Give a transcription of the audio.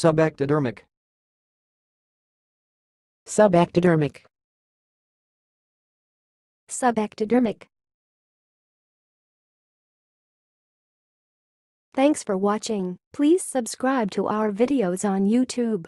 Subectodermic. subectodermic, subectodermic. Thanks for watching. Please subscribe to our videos on YouTube.